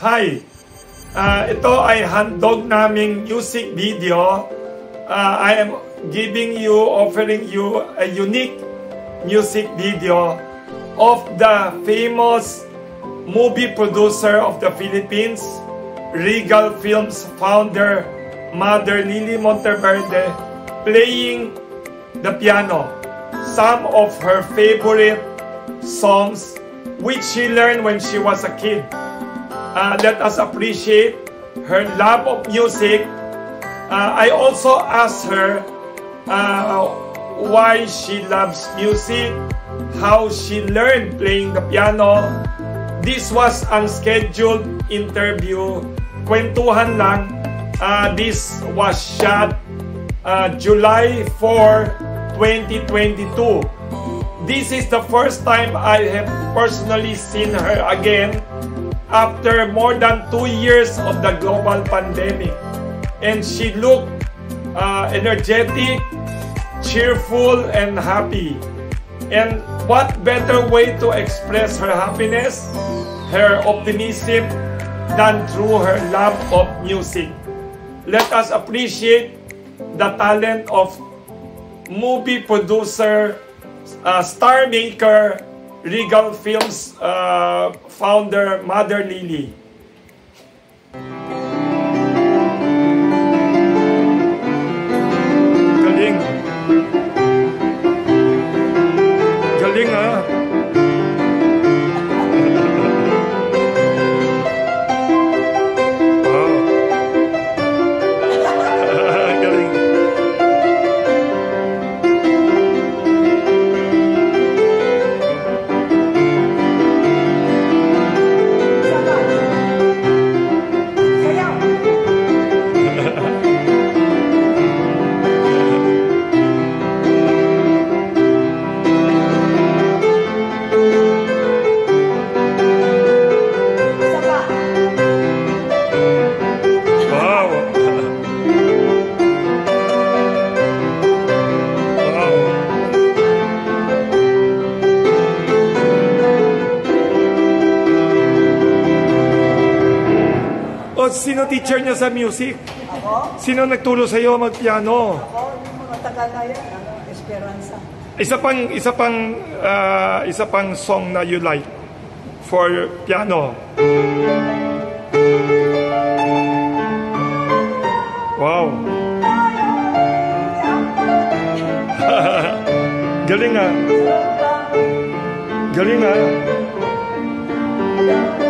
Hi! Uh, ito ay handog naming music video. Uh, I am giving you, offering you a unique music video of the famous movie producer of the Philippines, Regal Films founder, Mother Lily Monteverde, playing the piano. Some of her favorite songs which she learned when she was a kid. Uh, let us appreciate her love of music. Uh, I also asked her uh, why she loves music, how she learned playing the piano. This was unscheduled interview. Kwentuhan lang. Uh, this was shot uh, July 4, 2022. This is the first time I have personally seen her again after more than two years of the global pandemic. And she looked uh, energetic, cheerful, and happy. And what better way to express her happiness, her optimism, than through her love of music. Let us appreciate the talent of movie producer uh, star maker, Regal Films uh, founder, Mother Lily. Sino teacher niya sa music? Ako? Sino nagturo sa iyo magpiano? Ako, matagal na yan. Ano, Esperanza. Isa pang isa pang uh, isa pang song na you like for piano. Wow. Galing ah. Galing ah.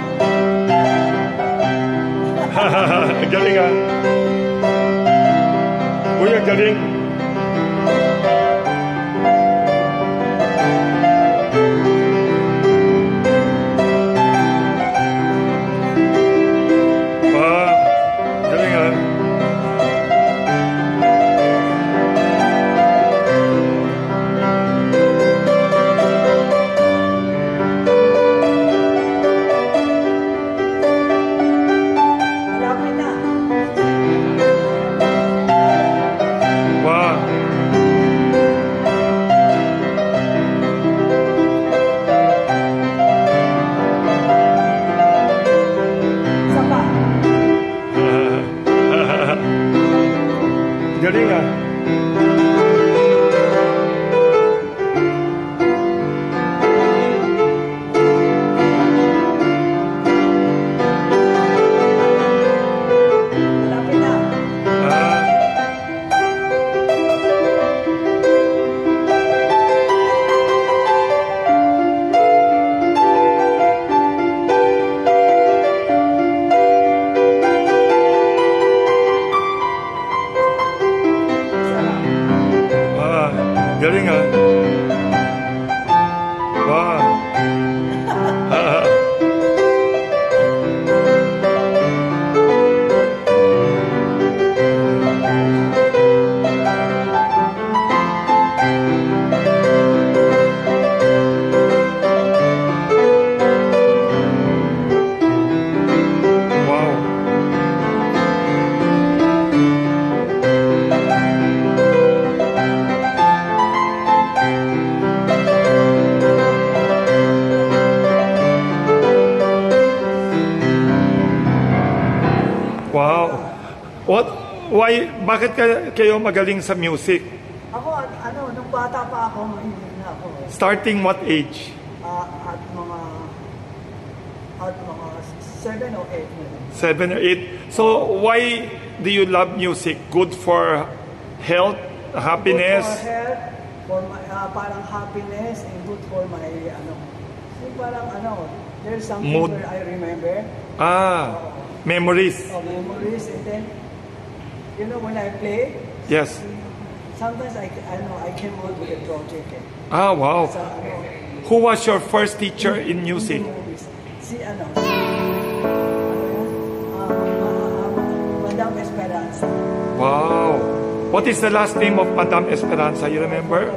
galing ah. Uy, ang galing. ligar. Bakit kay- kayo magaling sa music? Ako, ano, nung bata pa ako, mahilig na ako. eh. Starting what age? Ah, at mga, at mga seven or eight. yun. Seven or eight. So why do you love music? Good for health, happiness? Good for health, for my, ah, parang happiness, and good for my, ano, yung parang, ano, there's something Mood. where I remember, Ah, memories. of memories, and then, you know, when I play, Yes. sometimes I, I know, I came out with a project. Eh. Ah, wow. Ano, Who was your first teacher in music? Si, ano, ano yun? Ah, ma- ma- Madam Esperanza. Wow. What is the last name of Madame Esperanza? You remember?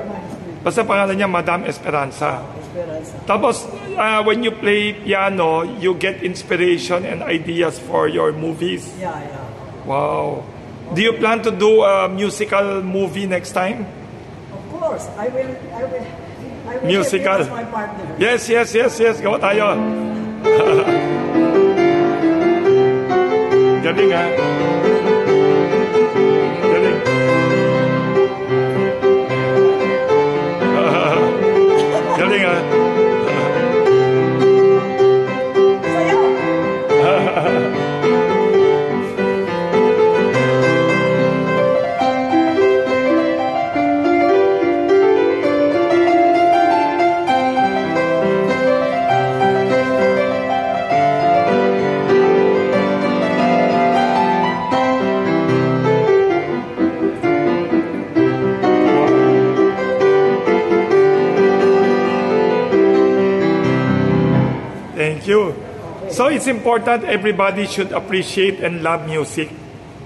Basta pangalan niya, Madame Esperanza. Esperanza. Tapos, uh, when you play piano, you get inspiration and ideas for your movies. Yeah, yeah. Wow. Do you plan to do a musical movie next time? Of course, I will, I will, I will Musical. give my partner. Yes, yes, yes, yes. Gawa tayo. Galing ha. So it's important everybody should appreciate and love music.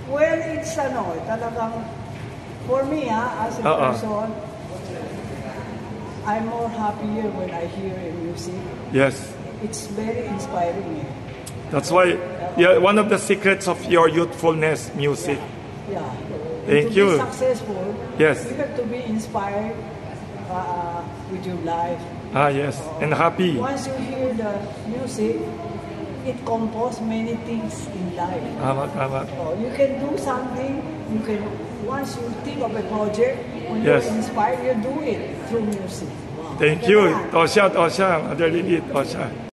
Well, it's ano, talagang, for me ha, as a Oo. person, I'm more happier when I hear music. Yes. It's very inspiring. Eh. That's why yeah, one of the secrets of your youthfulness, music. Yeah. Thank to you. be successful, Yes. you have to be inspired uh, with your life. Ah, yes. And happy. Once you hear the music, it composes many things in life. Tama, tama. Oh, you can do something, you can, once you think of a project, when Yes. you're inspired, you do it through music. Wow. Thank you. Tosha, Tosha. Mother Lilith, Tosha.